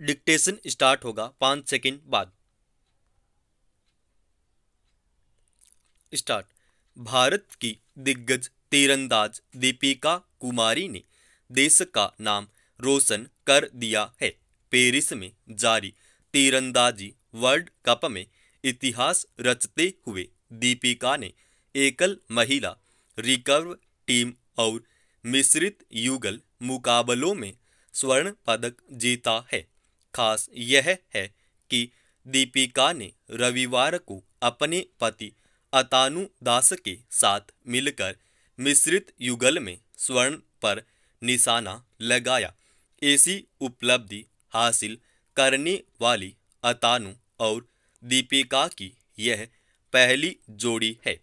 Dictation start होगा पाँच second बाद। स्टार्ट। भारत की दिग्गज तीरंदाज दीपिका कुमारी ने देश का नाम रोशन कर दिया है। पेरिस में जारी तीरंदाजी वर्ल्ड कप में इतिहास रचते हुए दीपिका ने एकल महिला रिकर्व टीम और मिश्रित युगल मुकाबलों में स्वर्ण पदक जीता है। खास यह है कि दीपिका ने रविवार को अपने पति अतानु दास के साथ मिलकर मिश्रित युगल में स्वर्ण पर निशाना लगाया। ऐसी उपलब्धि हासिल करने वाली अतानु और दीपिका की यह पहली जोड़ी है।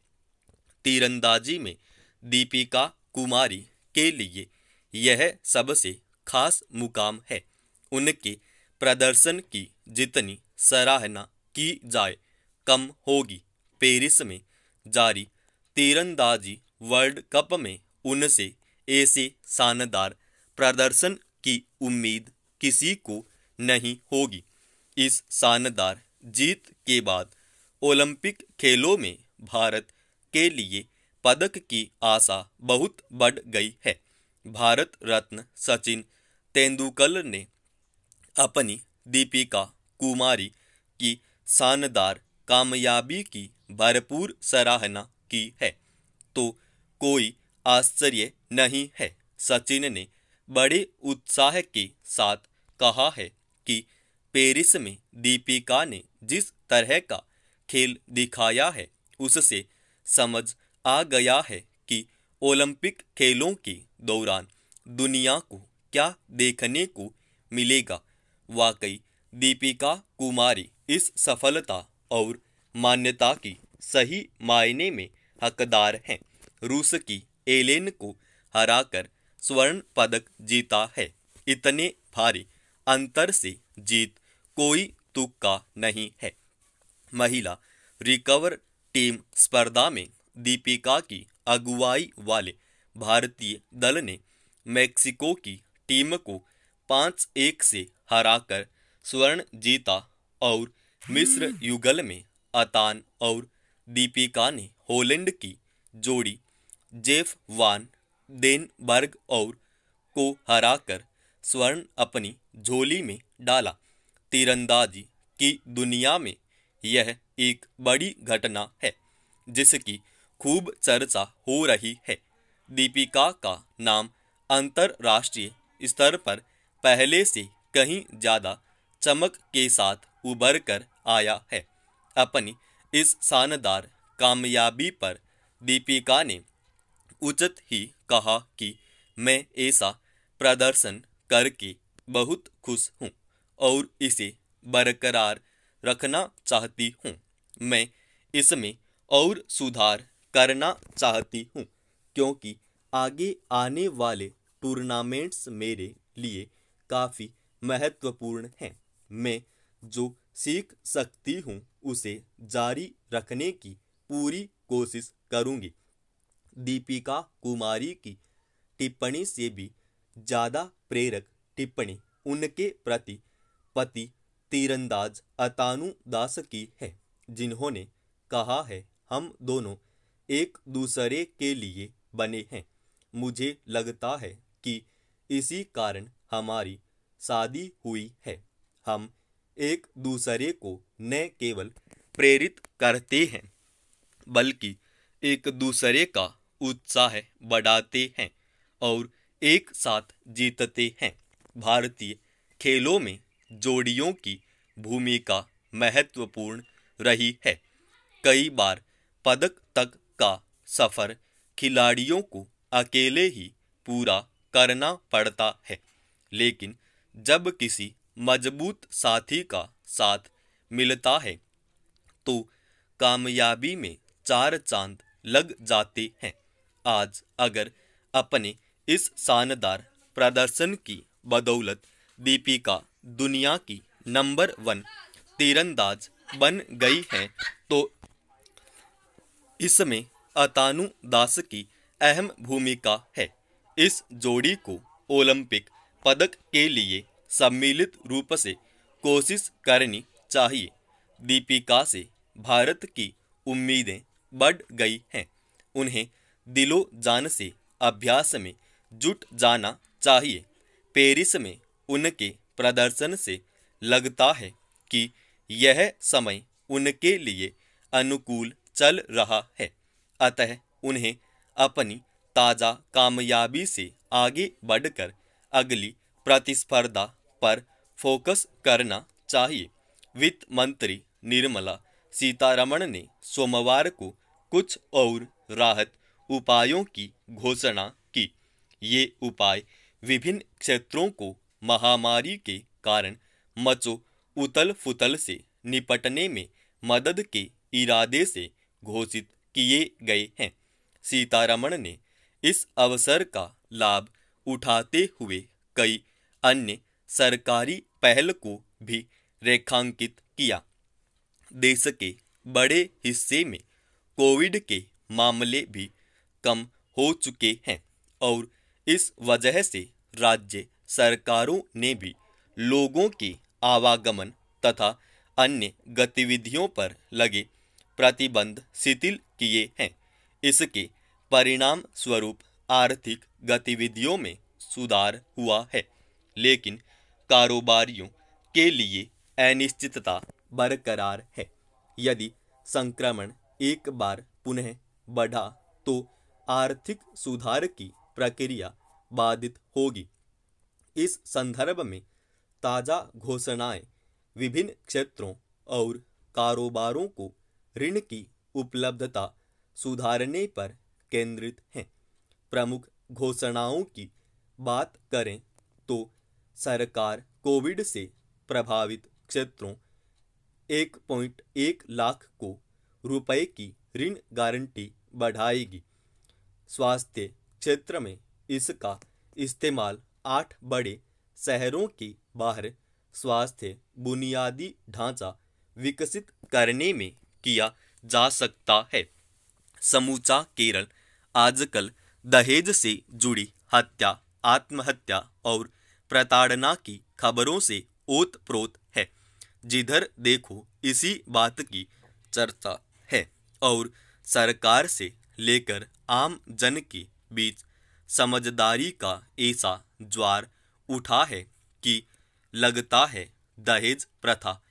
तीरंदाजी में दीपिका कुमारी के लिए यह सबसे खास मुकाम है। उनके प्रदर्शन की जितनी सराहना की जाए, कम होगी। पेरिस में जारी तीरंदाजी वर्ल्ड कप में उनसे ऐसे शानदार प्रदर्शन की उम्मीद किसी को नहीं होगी। इस शानदार जीत के बाद ओलंपिक खेलों में भारत के लिए पदक की आशा बहुत बढ़ गई है। भारत रत्न सचिन तेंदुलकर ने अपनी दीपिका कुमारी की शानदार कामयाबी की भरपूर सराहना की है। तो कोई आश्चर्य नहीं है, सचिन ने बड़े उत्साह के साथ कहा है कि पेरिस में दीपिका ने जिस तरह का खेल दिखाया है, उससे समझ आ गया है कि ओलंपिक खेलों के दौरान दुनिया को क्या देखने को मिलेगा। वाकई, दीपिका कुमारी इस सफलता और मान्यता की सही मायने में हकदार हैं। रूस की एलेन को हराकर स्वर्ण पदक जीता है। इतने भारी अंतर से जीत कोई तुक्का नहीं है। महिला रिकवर टीम स्पर्धा में दीपिका की अगुवाई वाले भारतीय दल ने मेक्सिको की टीम को पाँच एक से हराकर स्वर्ण जीता और मिस्र युगल में अतान और दीपिका ने होलैंड की जोड़ी जेफ वान देनबर्ग और को हराकर स्वर्ण अपनी झोली में डाला। तीरंदाजी की दुनिया में यह एक बड़ी घटना है, जिसकी खूब चर्चा हो रही है। दीपिका का नाम अंतर्राष्ट्रीय स्तर पर पहले से कहीं ज़्यादा चमक के साथ उभर कर आया है। अपनी इस शानदार कामयाबी पर दीपिका ने उचित ही कहा कि मैं ऐसा प्रदर्शन करके बहुत खुश हूँ और इसे बरकरार रखना चाहती हूँ। मैं इसमें और सुधार करना चाहती हूँ क्योंकि आगे आने वाले टूर्नामेंट्स मेरे लिए काफ़ी महत्वपूर्ण हैं। मैं जो सीख सकती हूँ, उसे जारी रखने की पूरी कोशिश करूँगी। दीपिका कुमारी की टिप्पणी से भी ज़्यादा प्रेरक टिप्पणी, उनके प्रति पति तीरंदाज अतानु दास की है, जिन्होंने कहा है, हम दोनों एक दूसरे के लिए बने हैं। मुझे लगता है कि इसी कारण हमारी शादी हुई है। हम एक दूसरे को न केवल प्रेरित करते हैं, बल्कि एक दूसरे का उत्साह बढ़ाते हैं और एक साथ जीतते हैं। भारतीय खेलों में जोड़ियों की भूमिका महत्वपूर्ण रही है। कई बार पदक तक का सफ़र खिलाड़ियों को अकेले ही पूरा करना पड़ता है, लेकिन जब किसी मज़बूत साथी का साथ मिलता है तो कामयाबी में चार चाँद लग जाते हैं। आज अगर अपने इस शानदार प्रदर्शन की बदौलत दीपिका दुनिया की नंबर वन तीरंदाज बन गई है तो इसमें अतानु दास की अहम भूमिका है। इस जोड़ी को ओलंपिक पदक के लिए सम्मिलित रूप से कोशिश करनी चाहिए। दीपिका से भारत की उम्मीदें बढ़ गई हैं। उन्हें दिलो जान से अभ्यास में जुट जाना चाहिए। पेरिस में उनके प्रदर्शन से लगता है कि यह समय उनके लिए अनुकूल चल रहा है। अतः उन्हें अपनी ताज़ा कामयाबी से आगे बढ़कर अगली प्रतिस्पर्धा पर फोकस करना चाहिए। वित्त मंत्री निर्मला सीतारमण ने सोमवार को कुछ और राहत उपायों की घोषणा की। ये उपाय विभिन्न क्षेत्रों को महामारी के कारण मचो उतल फुतल से निपटने में मदद के इरादे से घोषित किए गए हैं। सीतारमण ने इस अवसर का लाभ उठाते हुए कई अन्य सरकारी पहल को भी रेखांकित किया। देश के बड़े हिस्से में कोविड के मामले भी कम हो चुके हैं और इस वजह से राज्य सरकारों ने भी लोगों के आवागमन तथा अन्य गतिविधियों पर लगे प्रतिबंध शिथिल किए हैं। इसके परिणाम स्वरूप आर्थिक गतिविधियों में सुधार हुआ है, लेकिन कारोबारियों के लिए अनिश्चितता बरकरार है। यदि संक्रमण एक बार पुनः बढ़ा तो आर्थिक सुधार की प्रक्रिया बाधित होगी। इस संदर्भ में ताज़ा घोषणाएँ विभिन्न क्षेत्रों और कारोबारों को ऋण की उपलब्धता सुधारने पर केंद्रित हैं। प्रमुख घोषणाओं की बात करें तो सरकार कोविड से प्रभावित क्षेत्रों 1.1 लाख को रुपए की ऋण गारंटी बढ़ाएगी। स्वास्थ्य क्षेत्र में इसका इस्तेमाल आठ बड़े शहरों के बाहर स्वास्थ्य बुनियादी ढांचा विकसित करने में किया जा सकता है। समूचा केरल आजकल दहेज से जुड़ी हत्या, आत्महत्या और प्रताड़ना की खबरों से ओत प्रोत है। जिधर देखो, इसी बात की चर्चा है और सरकार से लेकर आम जन के बीच समझदारी का ऐसा ज्वार उठा है कि लगता है दहेज प्रथा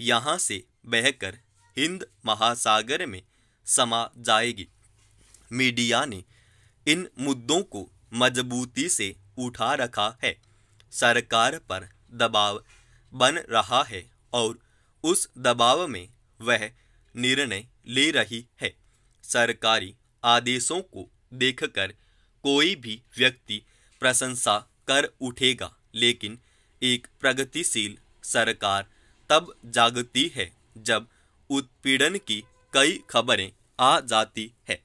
यहाँ से बहकर हिंद महासागर में समा जाएगी। मीडिया ने इन मुद्दों को मजबूती से उठा रखा है। सरकार पर दबाव बन रहा है और उस दबाव में वह निर्णय ले रही है। सरकारी आदेशों को देखकर कोई भी व्यक्ति प्रशंसा कर उठेगा, लेकिन एक प्रगतिशील सरकार तब जागती है जब उत्पीड़न की कई खबरें आ जाती है।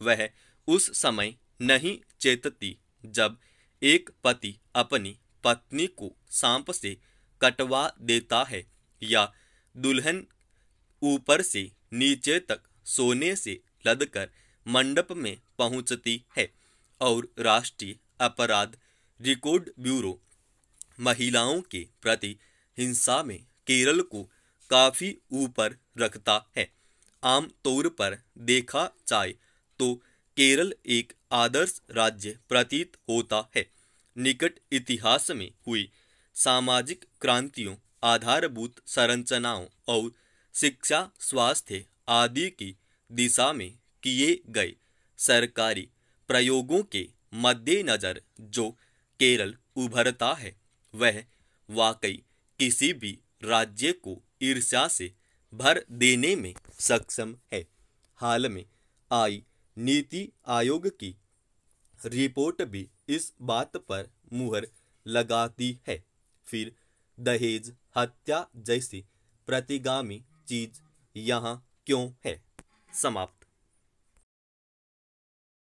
वह उस समय नहीं चेतती जब एक पति अपनी पत्नी को सांप से कटवा देता है या दुल्हन ऊपर से नीचे तक सोने से लदकर मंडप में पहुँचती है और राष्ट्रीय अपराध रिकॉर्ड ब्यूरो महिलाओं के प्रति हिंसा में केरल को काफ़ी ऊपर रखता है। आम तौर पर देखा जाए तो केरल एक आदर्श राज्य प्रतीत होता है। निकट इतिहास में हुई सामाजिक क्रांतियों, आधारभूत संरचनाओं और शिक्षा, स्वास्थ्य आदि की दिशा में किए गए सरकारी प्रयोगों के मद्देनजर जो केरल उभरता है, वह वाकई किसी भी राज्य को ईर्ष्या से भर देने में सक्षम है। हाल में आई नीति आयोग की रिपोर्ट भी इस बात पर मुहर लगाती है। फिर दहेज, हत्या जैसी प्रतिगामी चीज़ यहाँ क्यों है? समाप्त।